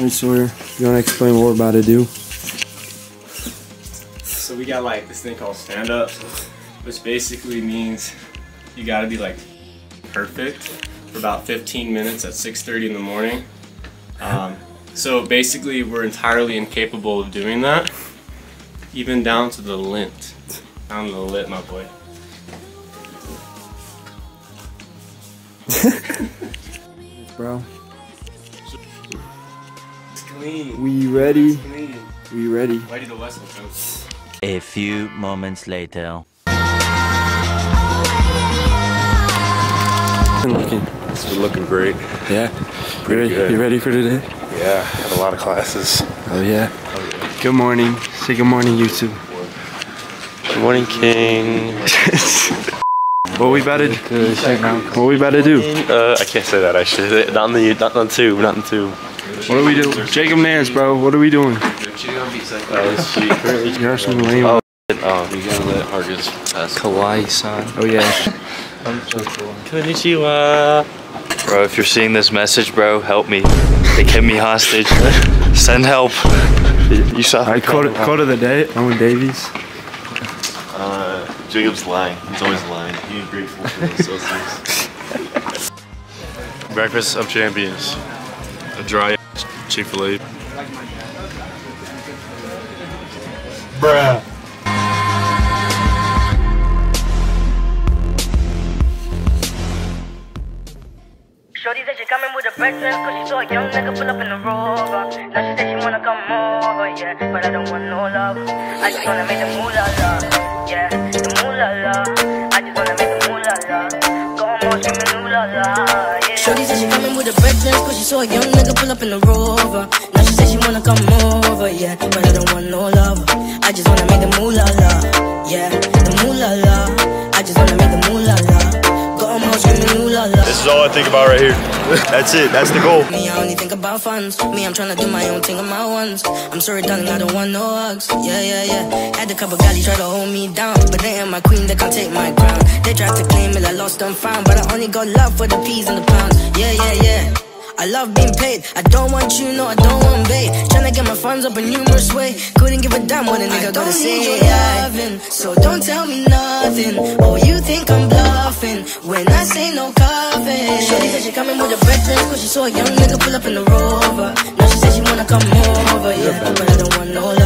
Alright, Sawyer, you want to explain what we're about to do? So we got like this thing called stand up, which basically means you gotta be like perfect for about 15 minutes at 6.30 in the morning. Um, so basically we're entirely incapable of doing that, even down to the lint. Down to the lint, my boy. Bro, clean. we ready? It's clean. We ready? Ready to Weston, coach. A few moments later. Looking. It's looking great. Yeah. You ready? good. You ready for today? Yeah, had a lot of classes. Oh yeah. Good morning. Say good morning, YouTube. Good morning, King. What we about to do? What we about to do? Uh, I can't say that actually. Not in the, not in two, not in two. What are we doing? Jacob Nance, bro. What are we doing? Uh, she currently. You are some lame. Oh, oh, you gotta let Argus pass. Kawaii san. Oh yeah. I'm so cool. Konnichiwa. Bro, if you're seeing this message, bro, help me. They kept me hostage. Send help. You saw Alright, quote, quote of the day. Owen Davies. Uh, Jacob's lying. He's always lying. He's grateful for the associates. Breakfast of Champions. A dry Chick fil A. Bruh. Shorty said she coming with a breakfast Cause she saw a young nigga pull up in the rover. Now she said she wanna come over, yeah But I don't want no love. I just wanna make the moolah la Yeah, the moolah la I just wanna make the moolah la Go on more screaming ooh la la, yeah. Shorty said she coming with a breakfast Cause she saw a young nigga pull up in the rover Now she said she wanna come over, yeah But I don't want no love I just wanna make the moolah la Yeah, the moolah la I just wanna make the moolah la Go on more screaming ooh la la This is all I think about right here. That's it. That's the goal. Me, I only think about funds. Me, I'm tryna do my own thing on my ones. I'm sorry, darling, I don't want no hugs. Yeah, yeah, yeah. Had a couple galley try to hold me down, but they ain't my queen, they can't take my crown. They tried to claim it, I lost and found, but I only got love for the peas and the pounds. Yeah, yeah, yeah. I love being paid. I don't want you, no, I don't want bait. Tryna get my funds up in numerous way. Couldn't give a damn what a nigga gotta say. Your loving, so don't tell me nothing. Oh, you think I'm bluffing when I say no coffee. Shorty said she coming with a breakfast, cause she saw a young nigga pull up in the rover. Now she said she wanna come over, yeah, but I don't want no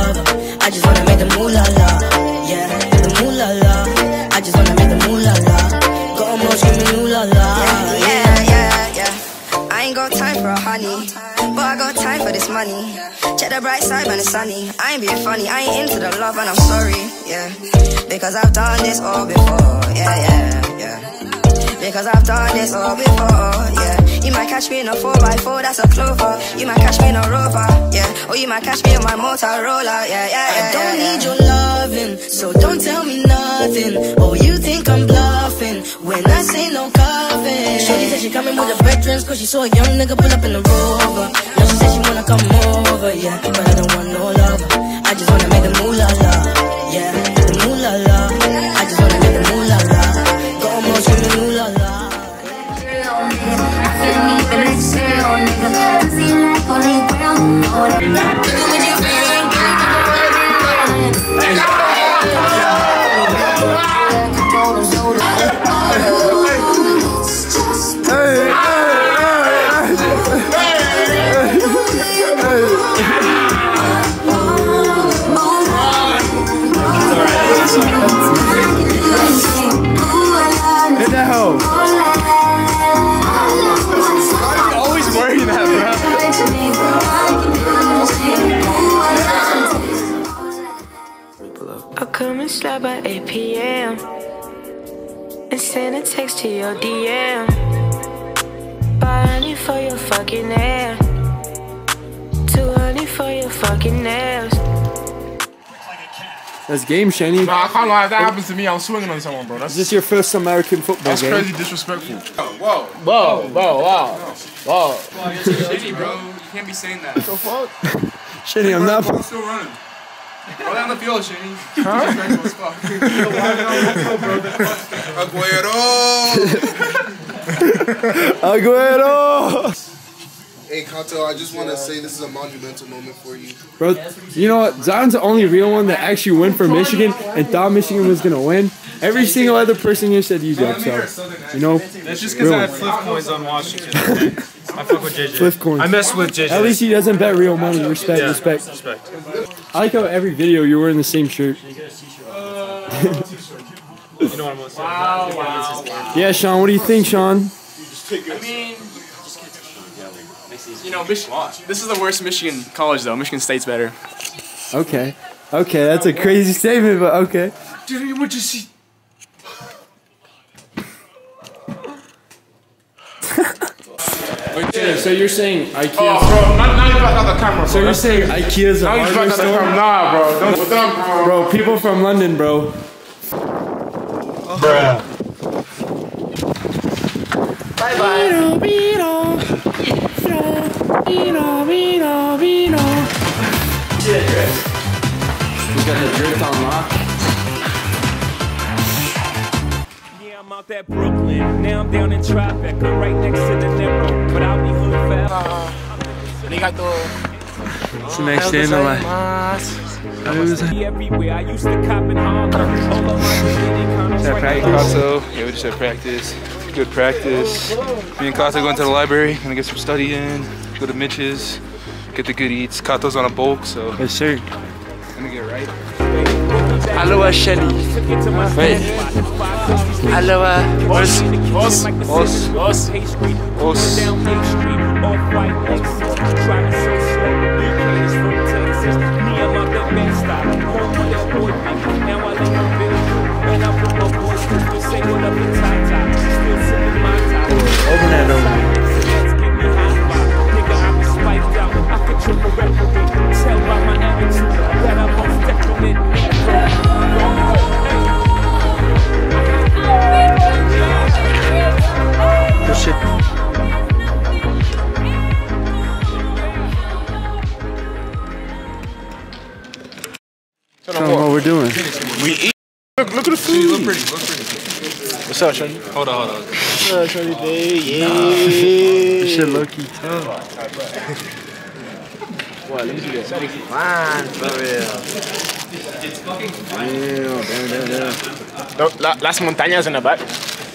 the bright side when it's sunny. I ain't being funny, I ain't into the love and I'm sorry, yeah. Because I've done this all before, yeah, yeah, yeah. Because I've done this all before, yeah. You might catch me in a 4x4, that's a clover. You might catch me in a rover, yeah. Or you might catch me in my Motorola, yeah, yeah, yeah. I don't need your loving, so don't tell me nothing. Oh, you think I'm bluffing when I say no coffee. Shorty said she coming with a breakfast, cause she saw a young nigga pull up in the rover. Yeah. But I don't want no love. I just wanna come and by 8 p.m. and send a text to your DM. Buy honey for your fucking hair. 200 for your fucking nails. That's game, Shani. Nah, I can't lie. If that happens to me, I'm swinging on someone, bro. That's Is this your first American football that's game? crazy disrespectful. Whoa, whoa, wow, whoa. Whoa. whoa. Shitty, bro. You can't be saying that. Shani, I'm not. I'm still running. Roll down the field, Shitty. Disrespectful as fuck. Aguero! Hey, Kato, I just want to say this is a monumental moment for you. Bro, you know what? Zion's the only real one that actually went for Michigan and thought Michigan was gonna win. Every single other person here said UW. So, you know, That's just because I have flip coins on Washington. Okay? I fuck with JJ. Flip coins. I mess with JJ. At least he doesn't bet real money. Respect, Yeah, respect. respect. I like how every video you're wearing the same shirt. You know what I'm saying? Yeah, Sean. What do you think, Sean? I mean, you know, Mich- this is the worst Michigan college though. Michigan State's better. Okay. Okay, that's a crazy statement, but okay. Dude, what you see? So you're saying IKEA? Oh, bro, now, now you back on the camera, bro. So you're saying IKEA's a Now you hardware back on the store? camera. Nah, bro. Don't put that, bro. Bro, people from London, bro. Bruh. Bye bye. We got the drift on lock. Out that Brooklyn. Now I'm down in Tribeca, right next to De Niro. But I'll be hood forever. It's the next day in the life. Everywhere. I used to cop in Harlem. All of my Dominicanos At right practice, now. Kato. Yeah, we just had practice. Good practice. Me and Kato going to the library, gonna get some study in, go to Mitch's, get the good eats. Kato's on a bulk, so. Yes, sir. Gonna get right. Aloha Shelly. Wait. Aloha. Os. Os. Os. Os. Os. Down pretty. What's up, Shorty? Hold on, hold on. What's up, Shorty, babe? Yeah. This shit low key tough. What? Let me see that. Shorty, fine, for real. Damn, damn, damn, damn. No, la, las montañas in the back.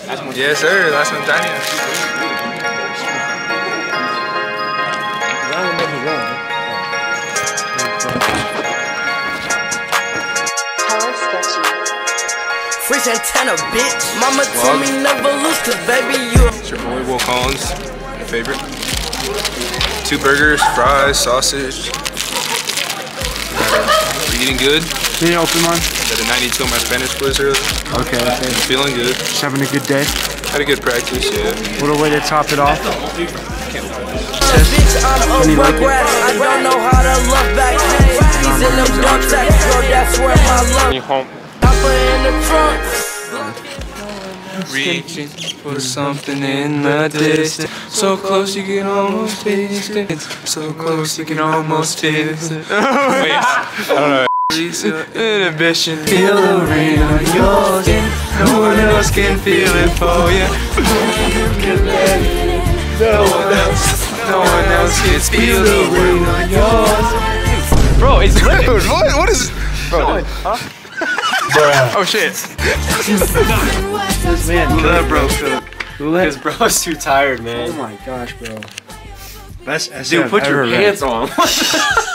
Las montañas. Yes, sir. Las Montañas. Free Santana, bitch. Mama told me never lose, cause baby, you. It's your boy Will Collins, your favorite. Two burgers, fries, sausage. Uh, we eating good? Can you open one? Got a 92 on my Spanish quiz earlier. Okay, okay. Feeling good. Just having a good day. Had a good practice, yeah. What a way to top it off. Bitch, I'm a rugrat. I don't know how to love back. He's in them dump sacks, bro. That's where my love. Home. Papa in the trunk. Reaching for something in the distance. So close you can almost taste it. So close you can almost taste it. Wait, I don't know. Inhibition. Feel the rain on your skin. No one else can feel it for you. No one else. No one else can feel the rain on yours. Bro, it's lit. Dude, what? What is? Bro, Oh shit. This man, Kill that bro, Phil. Because bro's too tired, man. Oh my gosh, bro. Best SF Dude, put your ever read. pants on.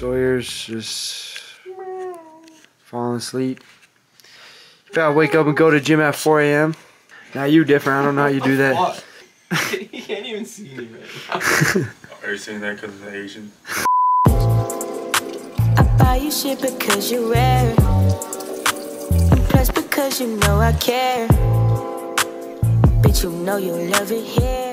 just falling asleep. If I wake up and go to gym at 4 a.m. Now you different. I don't know how you do that. you can't even see me right now. Are you saying that because of the Asian? I buy you shit because you wear it. And plus because you know I care. Bitch, you know you love it here. That's why